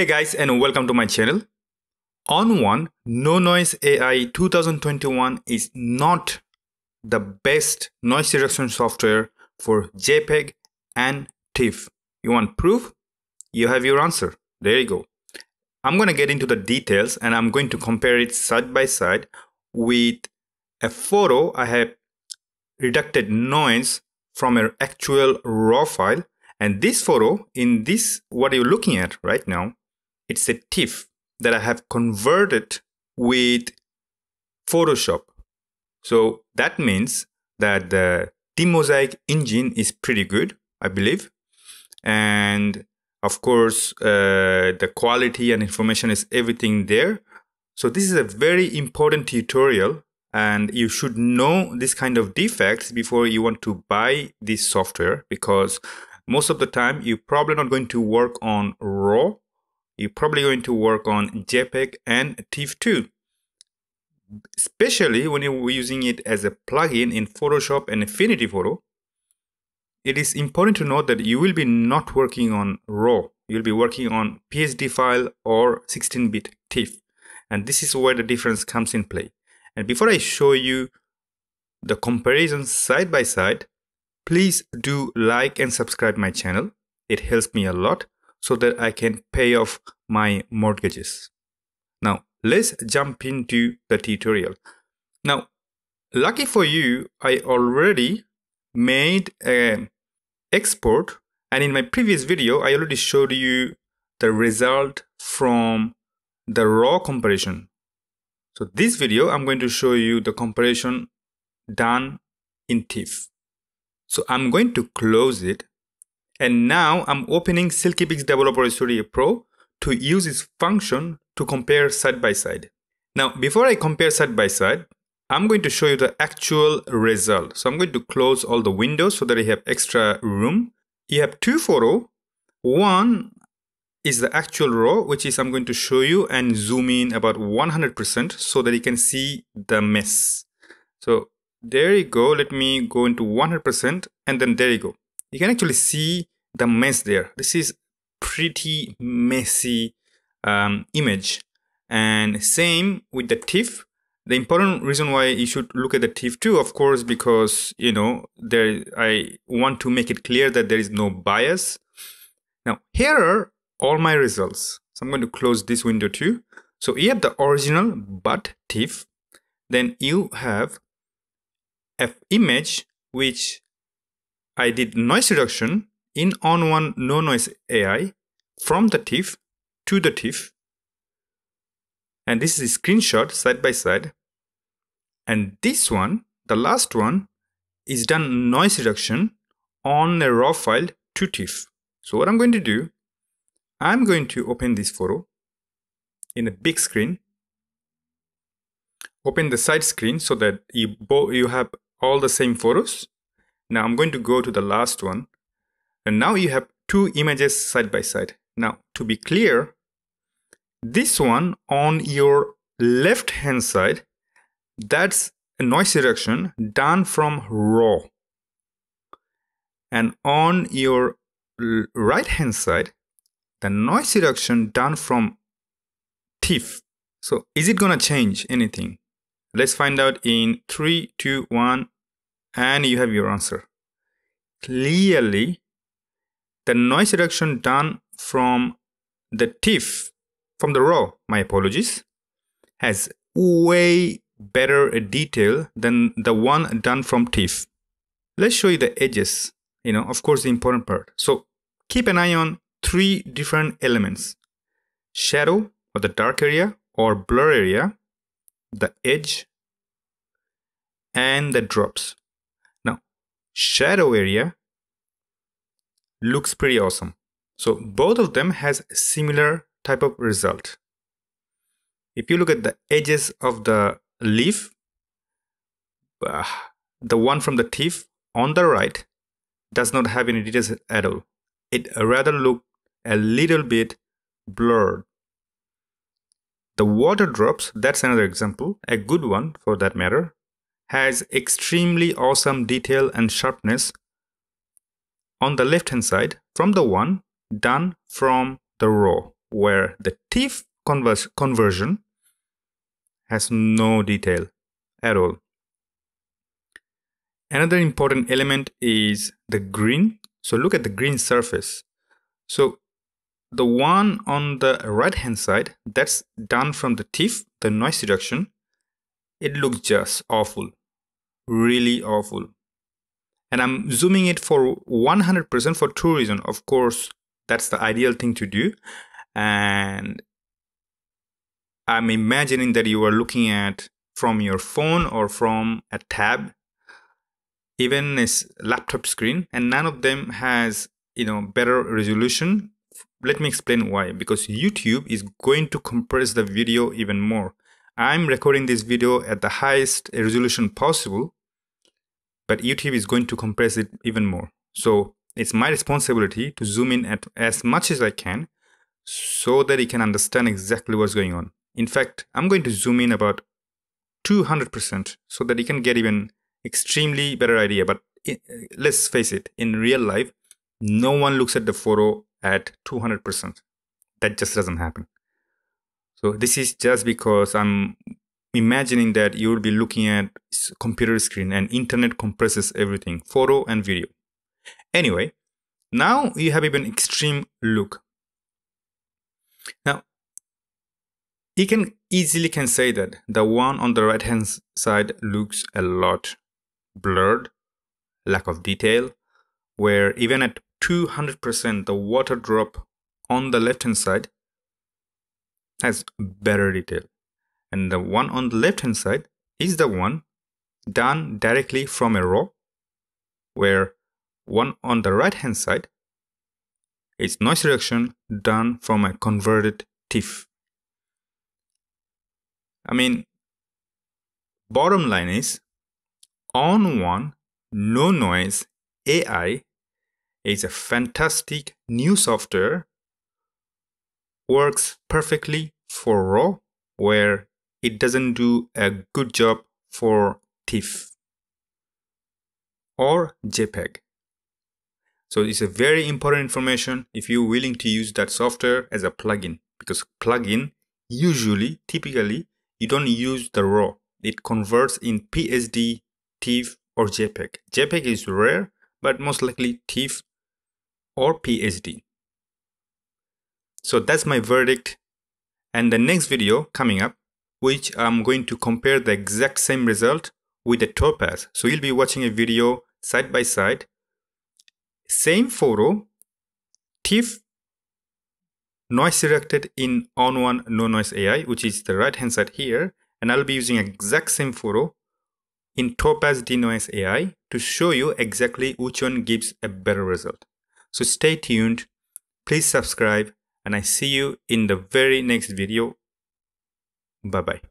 Hey guys and welcome to my channel. ON1 No Noise AI 2021 is not the best noise reduction software for JPEG and TIFF. You want proof? You have your answer. There you go. I'm going to get into the details and I'm going to compare it side by side with a photo I have reduced noise from an actual raw file and this photo in this what you're looking at right now it's a TIFF that I have converted with Photoshop. So that means that the demosaic engine is pretty good I believe. And of course uh, the quality and information is everything there. So this is a very important tutorial and you should know this kind of defects before you want to buy this software because most of the time you're probably not going to work on raw you're probably going to work on jpeg and tiff 2 especially when you're using it as a plugin in photoshop and affinity photo it is important to note that you will be not working on raw. You'll be working on psd file or 16-bit tiff and this is where the difference comes in play. And before I show you the comparison side by side, please do like and subscribe my channel. It helps me a lot so that I can pay off my mortgages. Now, let's jump into the tutorial. Now, lucky for you, I already made an export and in my previous video, I already showed you the result from the raw comparison so this video, I'm going to show you the comparison done in TIFF. So I'm going to close it. And now I'm opening SilkyPix Developer Studio Pro to use its function to compare side by side. Now, before I compare side by side, I'm going to show you the actual result. So I'm going to close all the windows so that I have extra room. You have two photo. One is the actual raw, which is I'm going to show you and zoom in about 100% so that you can see the mess. So there you go. Let me go into 100% and then there you go. You can actually see the mess there. This is pretty messy um, image. And same with the TIFF. The important reason why you should look at the TIFF too, of course, because, you know, there I want to make it clear that there is no bias. Now, here are all my results. So I'm going to close this window too. So you have the original but TIFF. Then you have a image which I did noise reduction in ON1 no noise AI from the TIFF to the TIFF. And this is a screenshot side by side. And this one, the last one, is done noise reduction on a raw file to TIFF. So what I'm going to do I'm going to open this photo in a big screen. Open the side screen so that you, you have all the same photos. Now I'm going to go to the last one. And now you have two images side by side. Now to be clear, this one on your left hand side, that's a noise reduction done from raw. And on your right hand side, the noise reduction done from TIFF. So is it going to change anything? Let's find out in 3, 2, 1, and you have your answer. Clearly, the noise reduction done from the TIFF, from the raw, my apologies, has way better detail than the one done from TIFF. Let's show you the edges, you know, of course, the important part. So keep an eye on three different elements shadow or the dark area or blur area, the edge, and the drops. Now, shadow area looks pretty awesome. So both of them has similar type of result. If you look at the edges of the leaf, uh, the one from the TIFF on the right does not have any details at all. It rather look a little bit blurred. The water drops, that's another example, a good one for that matter, has extremely awesome detail and sharpness on the left hand side from the one done from the raw. where the TIFF convers conversion has no detail at all. Another important element is the green. So look at the green surface. So the one on the right hand side, that's done from the TIFF, the noise reduction. It looks just awful, really awful. And I'm zooming it for 100% for two reasons. Of course, that's the ideal thing to do. And I'm imagining that you are looking at from your phone or from a tab even this laptop screen and none of them has you know better resolution let me explain why because youtube is going to compress the video even more i'm recording this video at the highest resolution possible but youtube is going to compress it even more. So it's my responsibility to zoom in at as much as i can so that you can understand exactly what's going on. In fact i'm going to zoom in about 200% so that you can get even extremely better idea. But it, let's face it in real life no one looks at the photo at 200% that just doesn't happen. So this is just because i'm imagining that you will be looking at computer screen and internet compresses everything photo and video anyway now you have even extreme look now you can easily can say that the one on the right hand side looks a lot blurred, lack of detail, where even at 200% the water drop on the left hand side has better detail. And the one on the left hand side is the one done directly from a raw, where one on the right hand side is noise reduction done from a converted TIFF. I mean, bottom line is ON1 No Noise AI is a fantastic new software works perfectly for RAW where it doesn't do a good job for TIFF or JPEG. So it's a very important information if you're willing to use that software as a plugin because plugin usually, typically, you don't use the RAW. It converts in PSD TIFF, or JPEG. JPEG is rare, but most likely TIFF or PSD. So that's my verdict. And the next video coming up, which I'm going to compare the exact same result with the Topaz. So you'll be watching a video side by side. Same photo, TIFF noise selected in ON1 no noise AI, which is the right hand side here. And I'll be using exact same photo in Topaz Denoise AI to show you exactly which one gives a better result. So stay tuned, please subscribe, and I see you in the very next video. Bye bye.